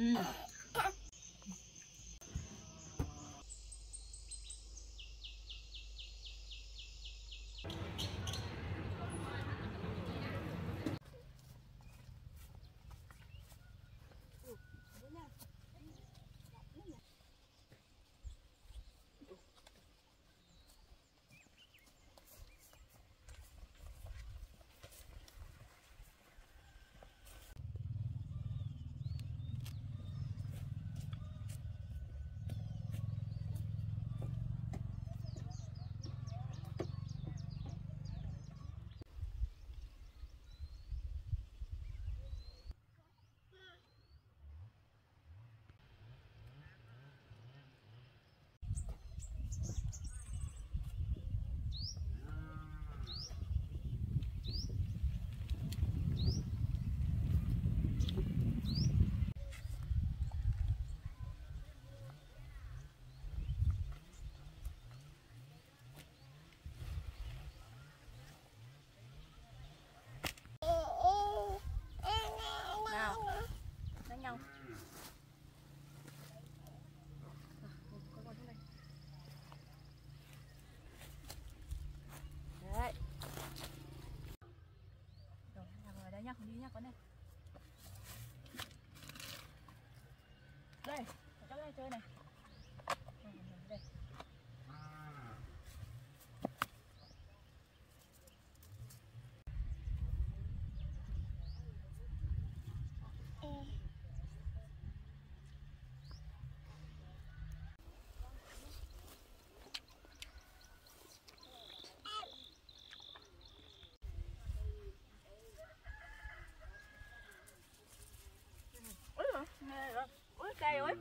ừ. nào đánh nhau đấy rồi nằm ngồi đây nhá không đi nhá con này đây cho đây chơi này Ừ, nghe rồi ôi cây ơi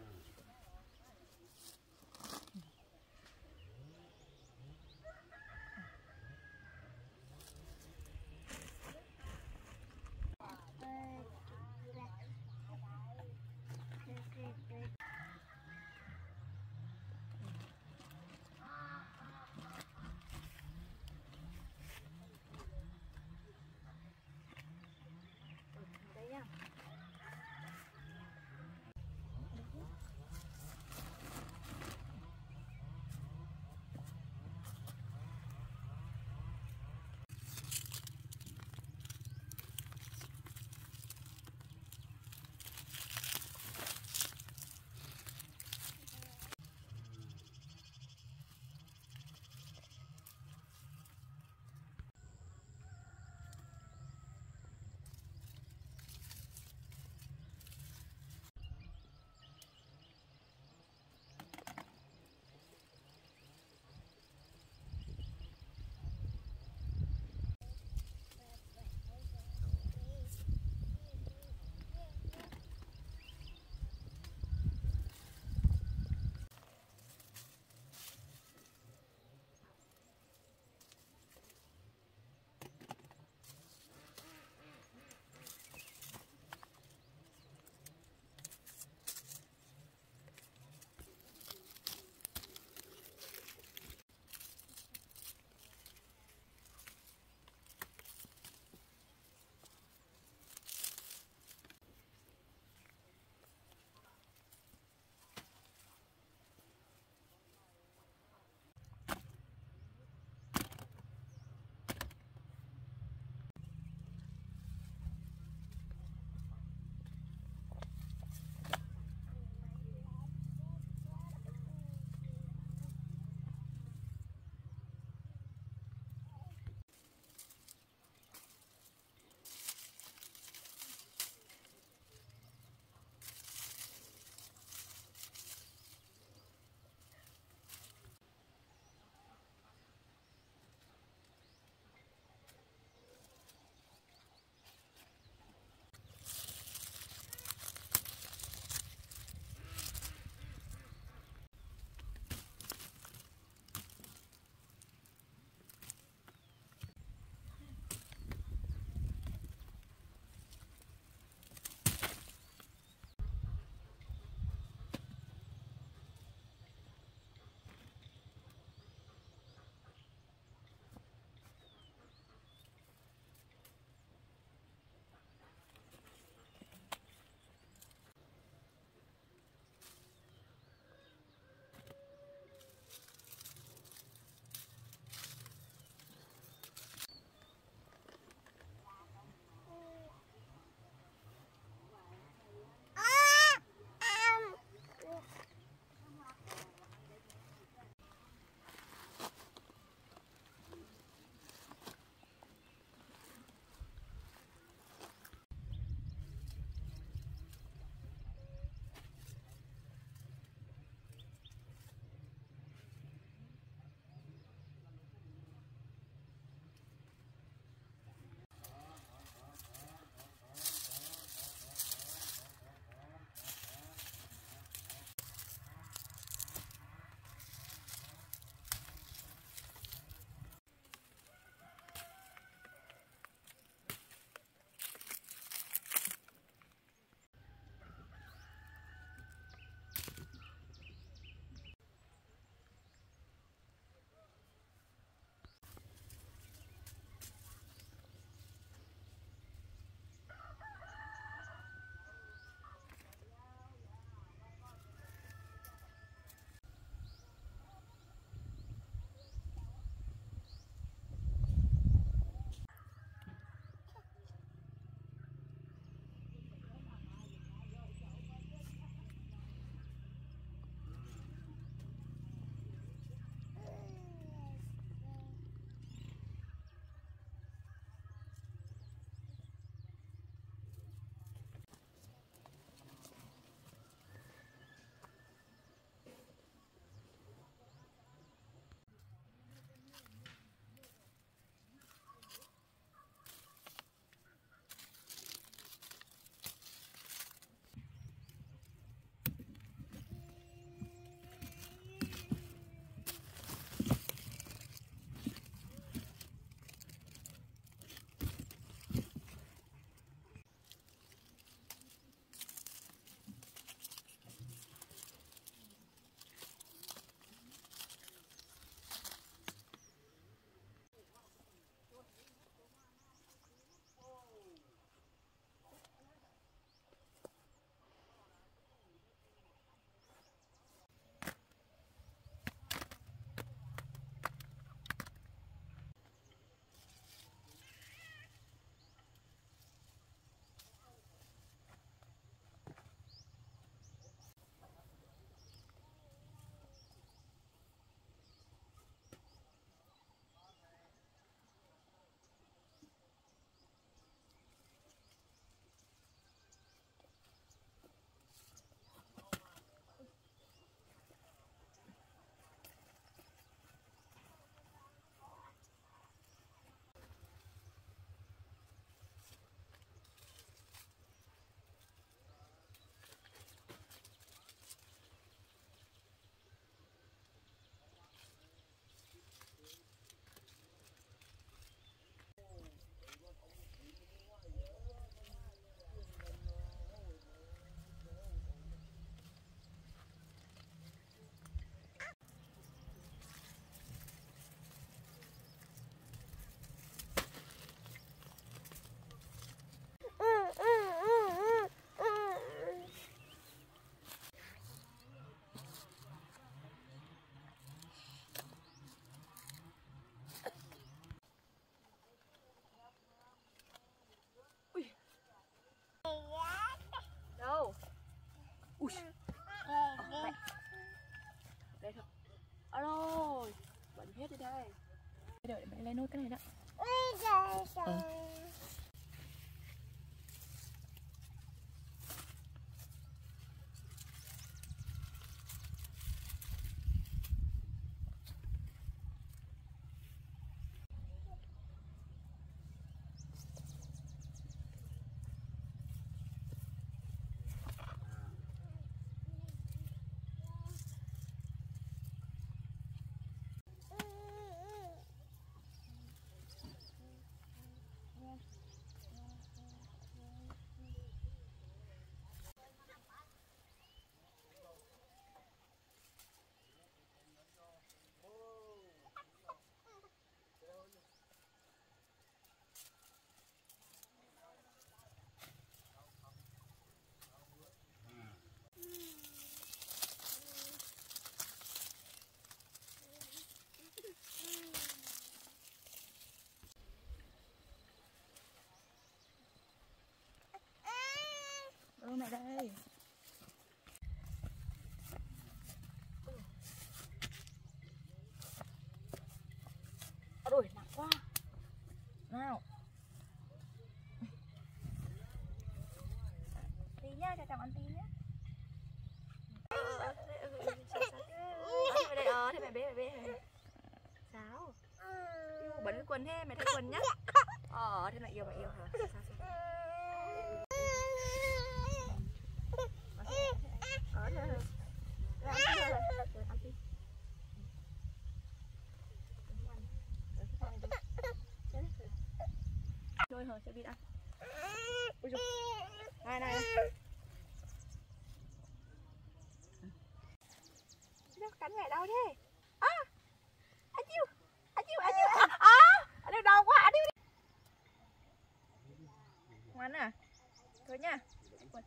đợi mẹ cái này đó Ừ. ừ mẹ đây. Ôi nặng quá. Nào. Tí nhá, cho chồng ăn tí nhá. Đây ờ thế mẹ bế mẹ bế sao? Yêu bẩn quần thế mẹ thay quần nhá. Ờ thế mẹ yêu mẹ yêu hả? Sao sao sao có thế Ra ăn tí rồi. Rồi, ăn tí rồi hả sẽ bị ăn ui dồi này này này Nó cắn mẹ đau thế à anh chiêu anh chiêu anh chiêu à à anh đau đau quá anh đi ngoan à thôi nhá quần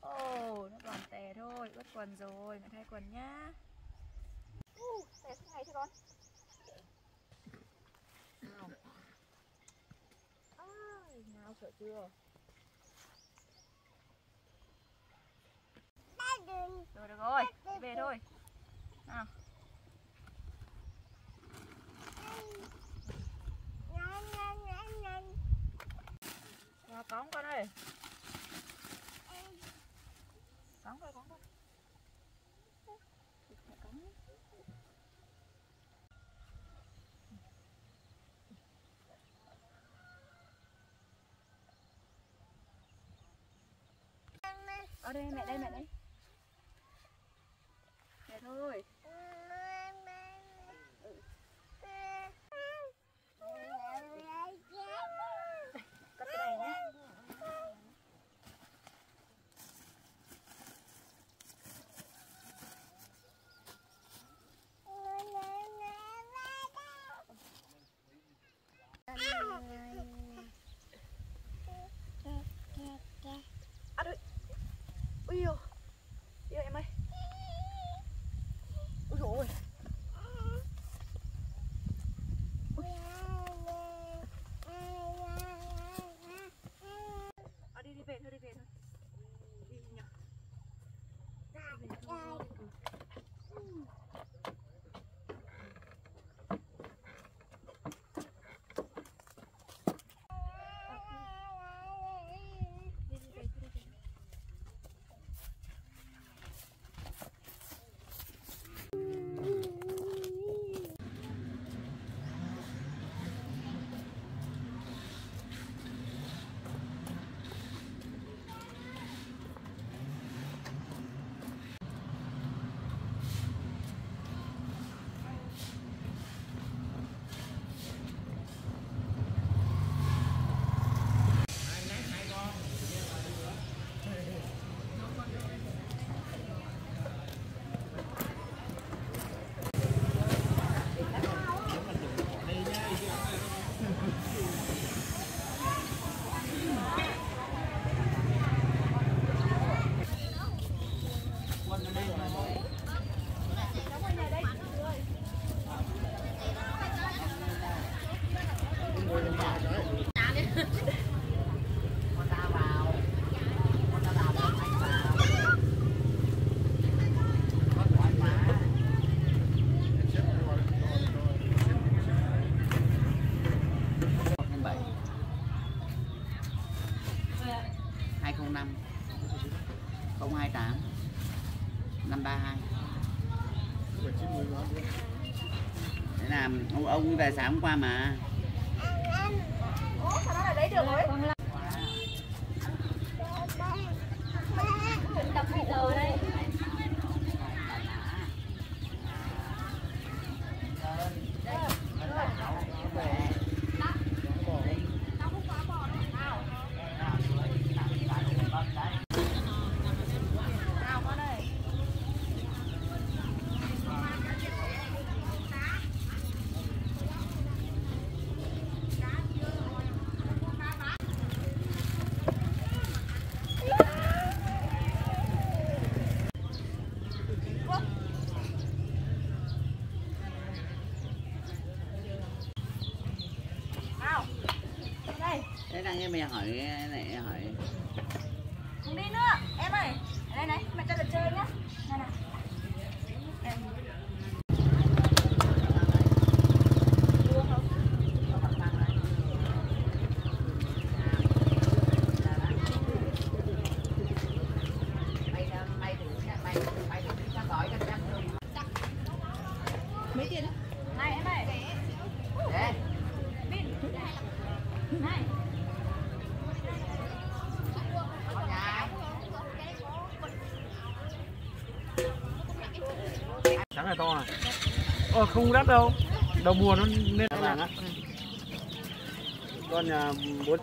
ồ nó còn tè thôi ướt quần rồi mẹ thay quần nhá uh, tè thế này thế con nào Ai, nào sợ chưa? Rồi được rồi về thôi. Nào. Vào cống con ơi Cống coi cống coi Cống ở đây mẹ đây mẹ đây. ông tài sản qua mà. không đắt đâu. Đầu mùa nó lên con nhà bốn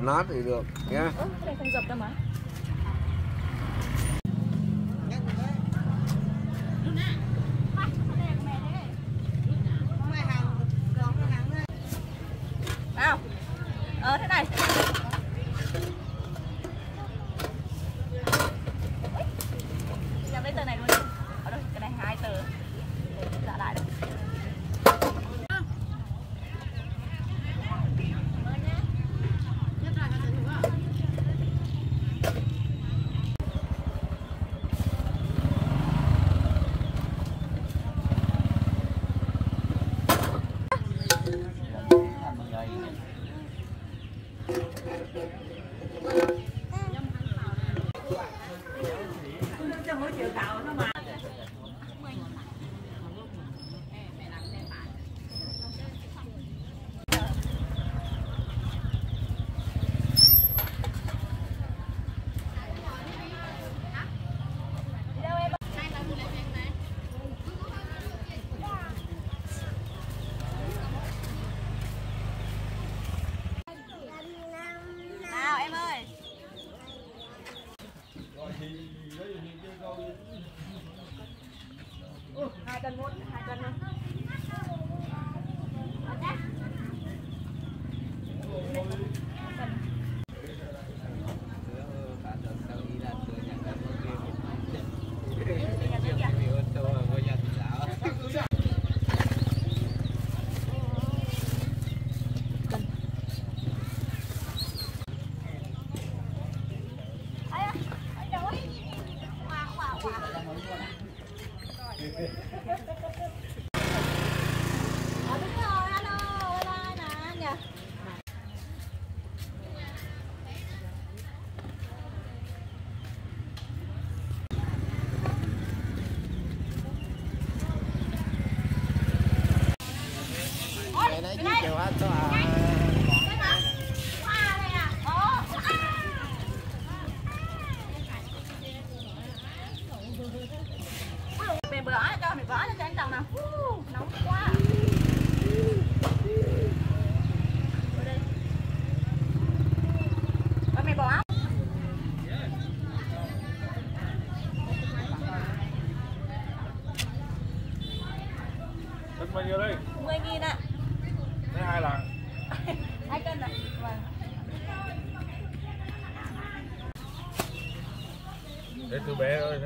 nát thì được nhé. Ừ, cái này không dập đâu mà.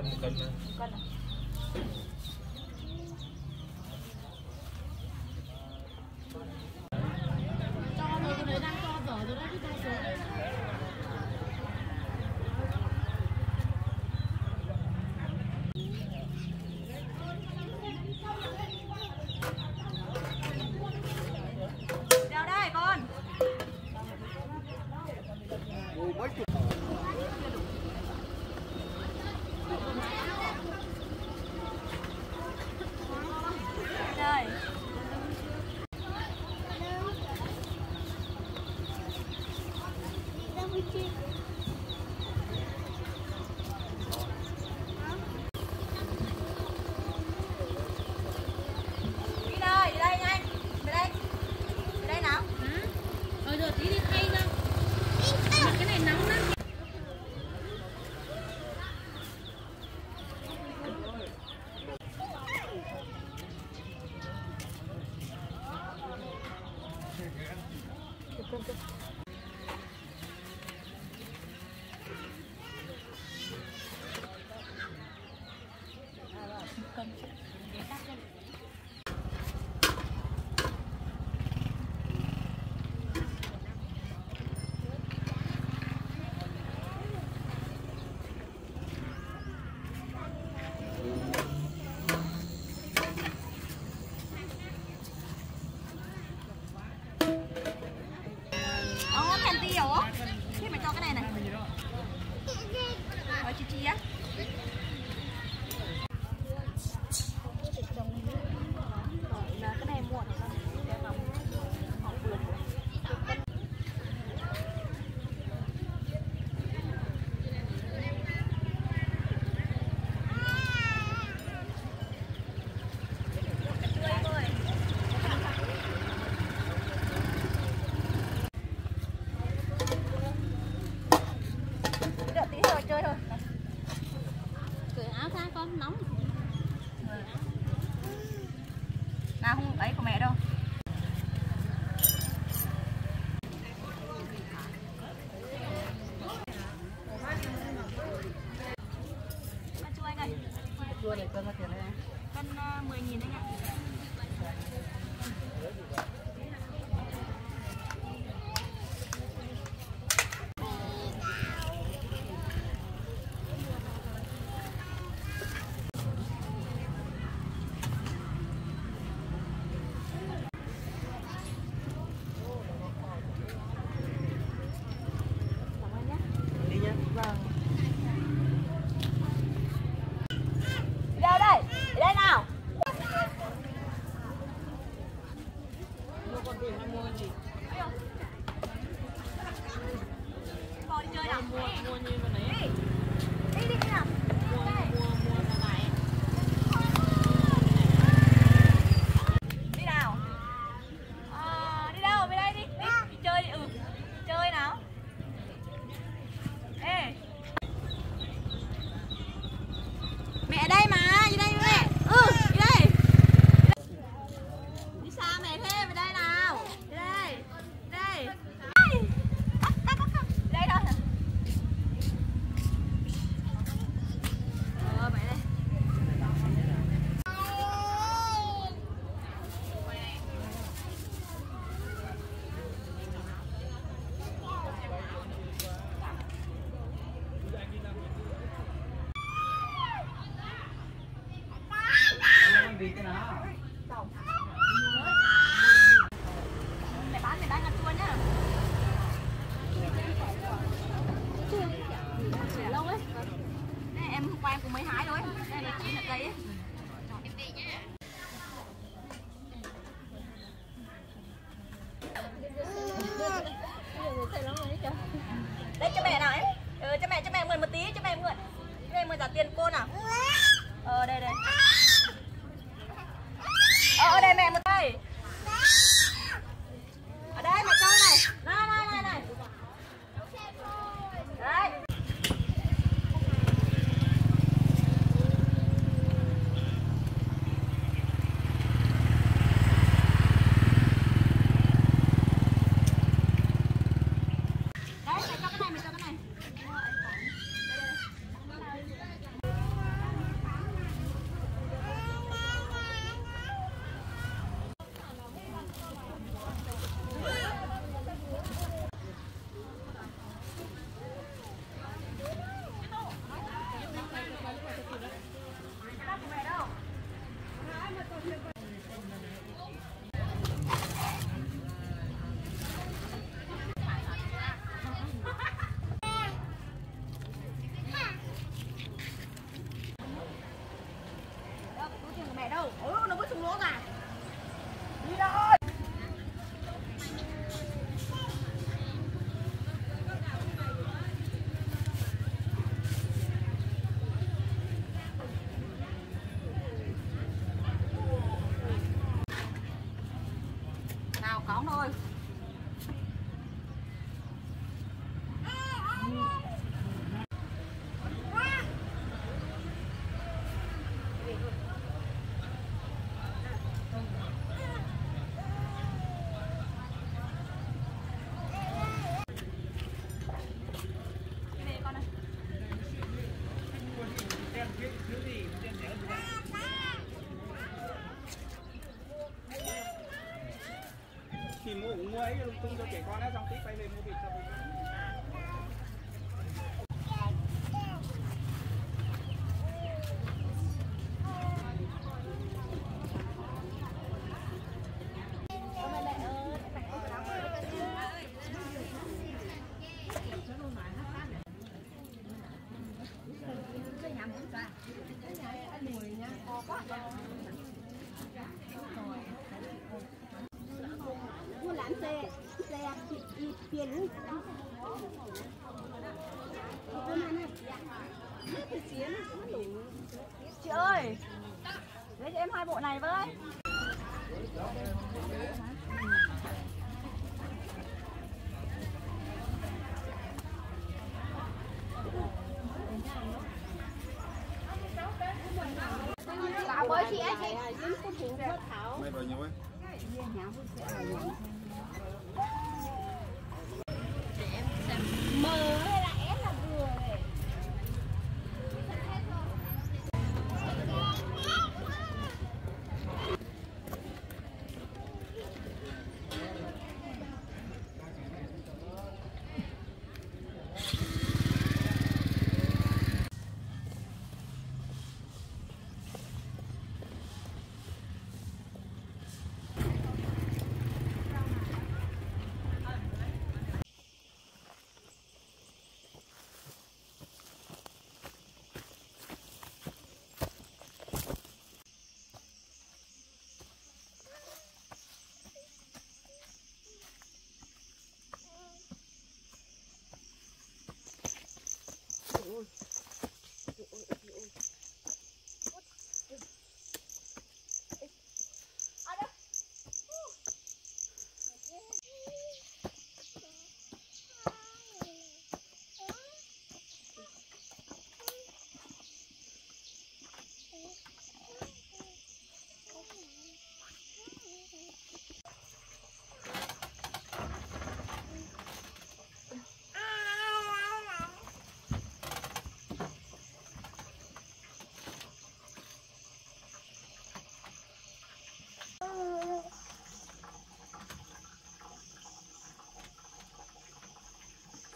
प्रारंभ करना Okay, Chị ơi Lấy cho em hai bộ này với.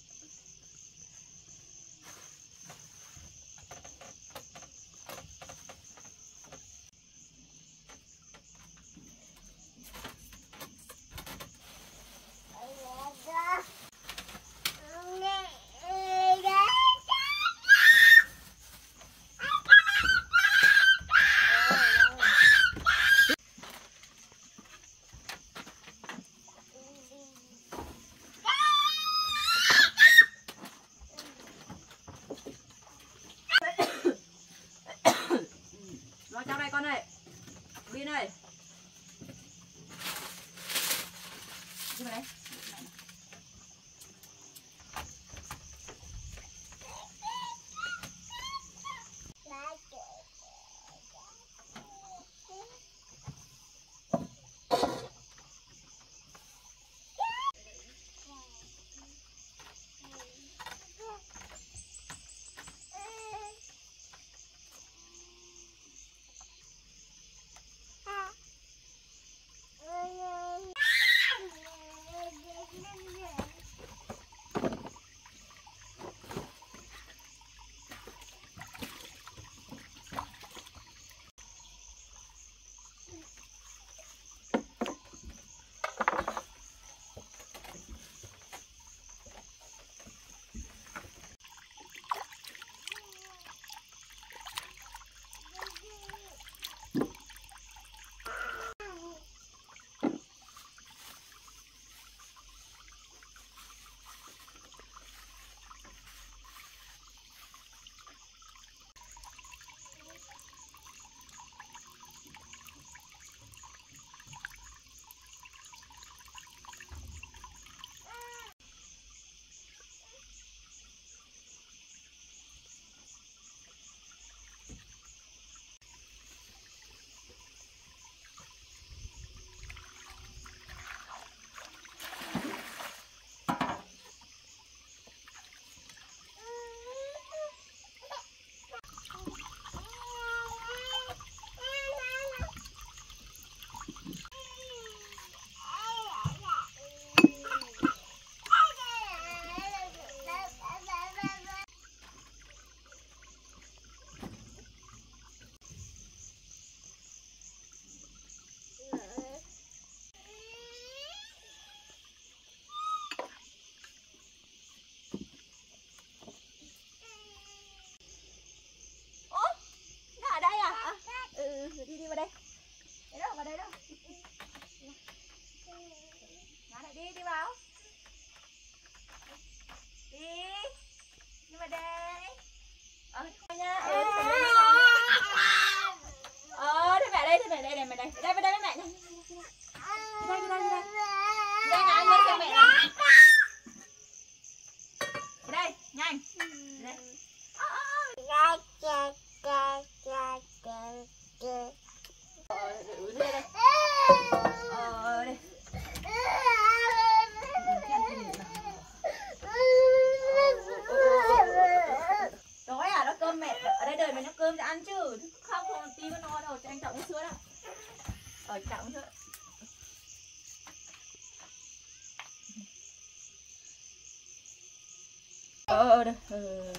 nữa ừ.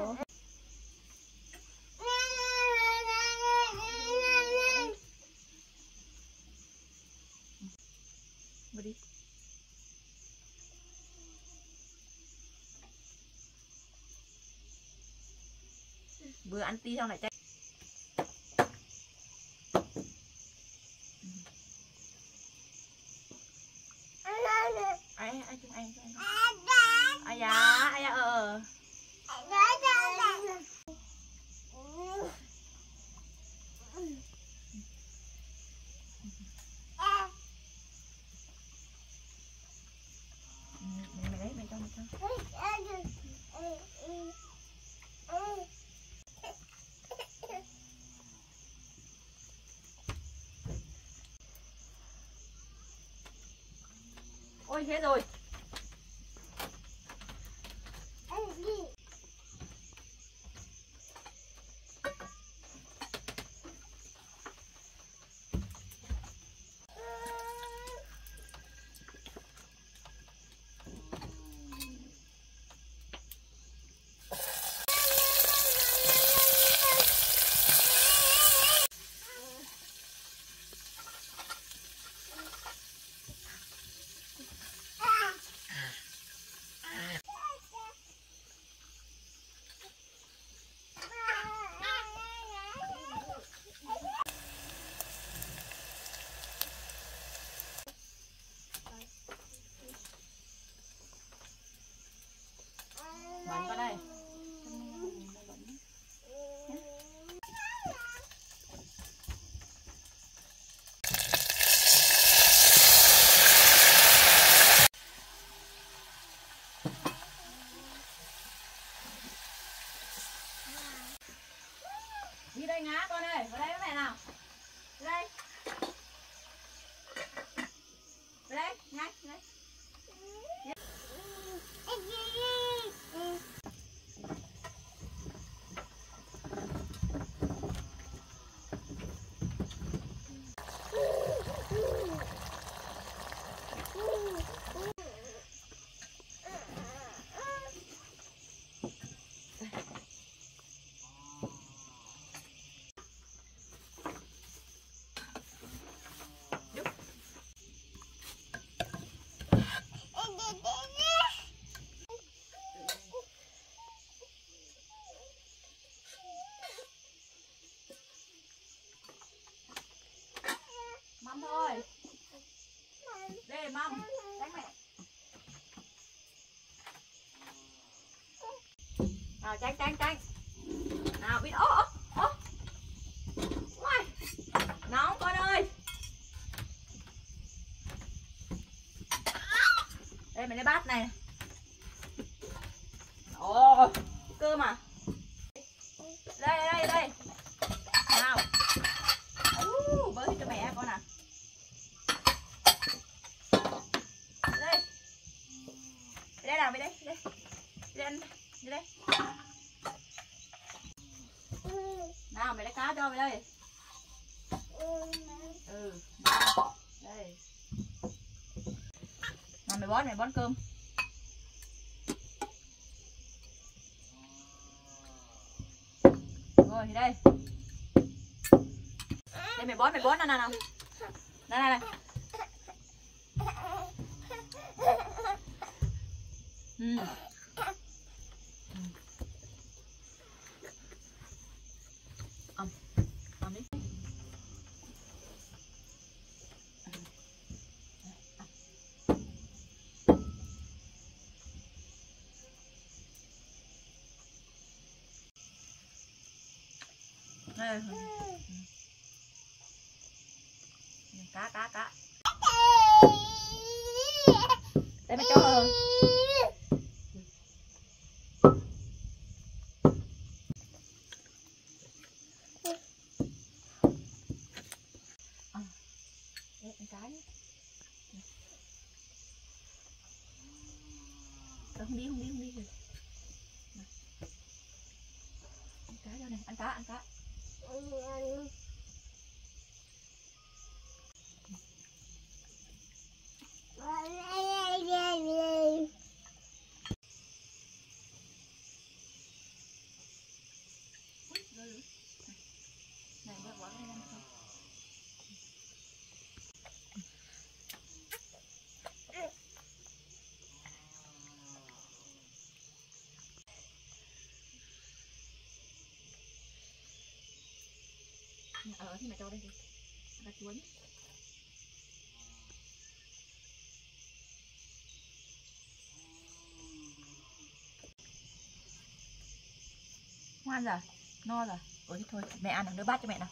Ủa. đi vừa ăn ti xong lại chạy ôi hết rồi. về mâm đánh mẹ. Nào tránh tránh tránh. Nào biết ố ố ô. Uầy. nóng con ơi. Đây mình lấy bát này. Mày bón mày bón cơm. Rồi thì đây. Đây, mày bón mày bón nè nè nè nè này này ừ. Đây, cá cá cá đây mày cho hơn. Không đi không đi không đi rồi ăn cá cho này ăn cá ăn cá Yeah. Ờ, ở thì mà cho đây đi. Đặt chuối ngoan rồi, no rồi. Ừ thì thôi, mẹ ăn được đưa bát cho mẹ nào.